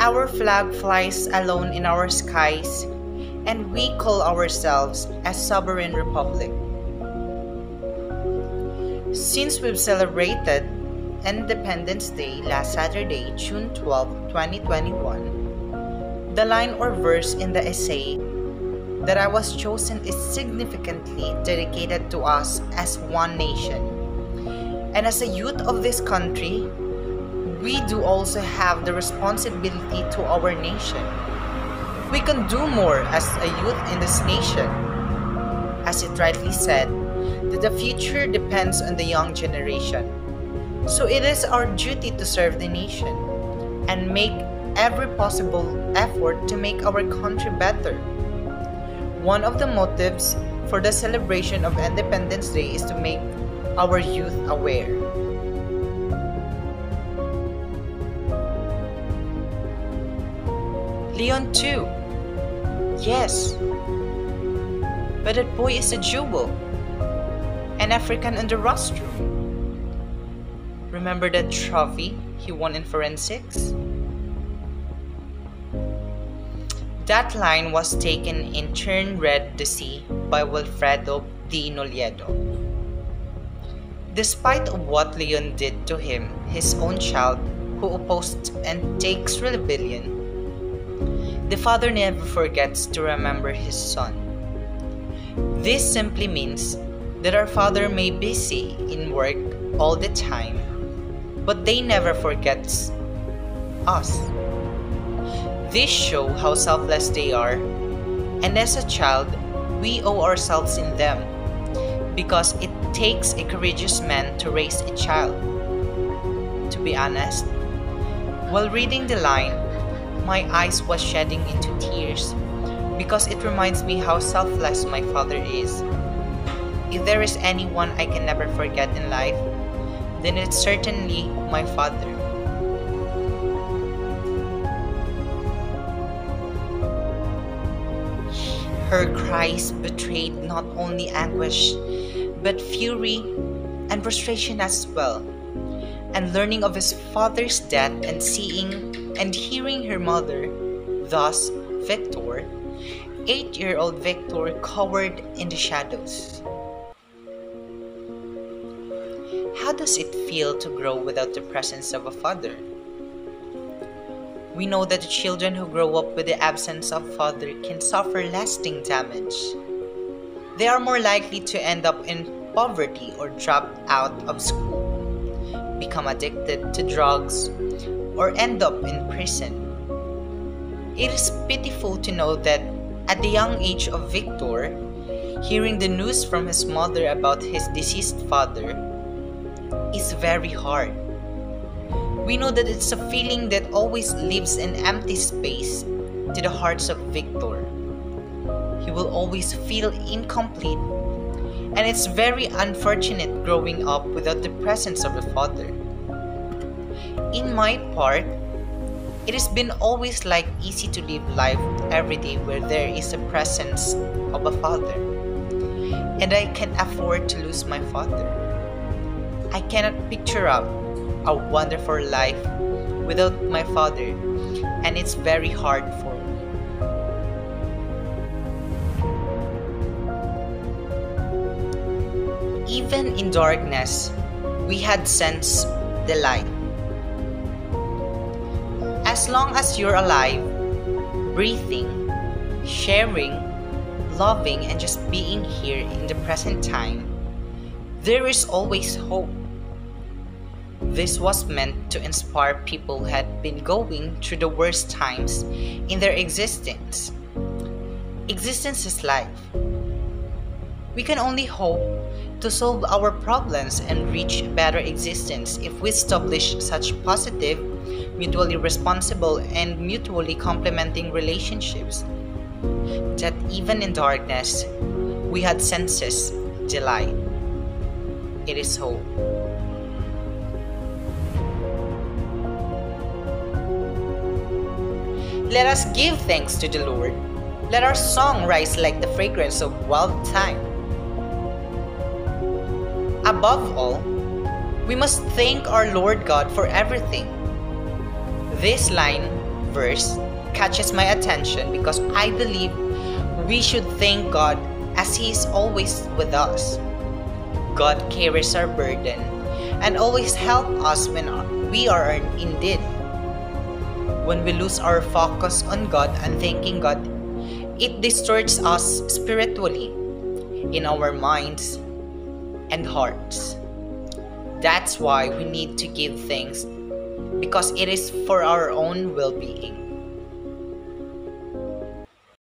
Our flag flies alone in our skies, and we call ourselves a sovereign republic. Since we've celebrated Independence Day last Saturday, June 12, 2021, the line or verse in the essay that I was chosen is significantly dedicated to us as one nation. And as a youth of this country, we do also have the responsibility to our nation. We can do more as a youth in this nation. As it rightly said, that the future depends on the young generation. So it is our duty to serve the nation and make every possible effort to make our country better. One of the motives for the celebration of Independence Day is to make our youth aware. Leon too. Yes. But that boy is a jewel. An African in the rostrum. Remember that trophy he won in forensics? That line was taken in Turn Red the Sea by Wilfredo Di Nolledo. Despite what Leon did to him, his own child, who opposed and takes rebellion, the father never forgets to remember his son. This simply means that our father may be busy in work all the time, but they never forgets us. This show how selfless they are, and as a child, we owe ourselves in them because it takes a courageous man to raise a child. To be honest, while reading the line, my eyes was shedding into tears because it reminds me how selfless my father is. If there is anyone I can never forget in life, then it's certainly my father. Her cries betrayed not only anguish, but fury and frustration as well. And learning of his father's death and seeing and hearing her mother, thus Victor, eight year old Victor cowered in the shadows. How does it feel to grow without the presence of a father? We know that the children who grow up with the absence of father can suffer lasting damage. They are more likely to end up in poverty or drop out of school, become addicted to drugs, or end up in prison. It is pitiful to know that at the young age of Victor, hearing the news from his mother about his deceased father is very hard. We know that it's a feeling that always leaves an empty space to the hearts of Victor. He will always feel incomplete, and it's very unfortunate growing up without the presence of a father. In my part, it has been always like easy to live life every day where there is a presence of a father. And I can afford to lose my father. I cannot picture up a wonderful life without my father, and it's very hard for Even in darkness, we had sensed the light. As long as you're alive, breathing, sharing, loving, and just being here in the present time, there is always hope. This was meant to inspire people who had been going through the worst times in their existence. Existence is life. We can only hope to solve our problems and reach better existence if we establish such positive, mutually responsible, and mutually complementing relationships. That even in darkness, we had senses delight. It is hope. Let us give thanks to the Lord. Let our song rise like the fragrance of wild thyme. Above all, we must thank our Lord God for everything. This line verse catches my attention because I believe we should thank God as He is always with us. God carries our burden and always help us when we are in need. When we lose our focus on God and thanking God, it distorts us spiritually in our minds and hearts. That's why we need to give thanks because it is for our own well being.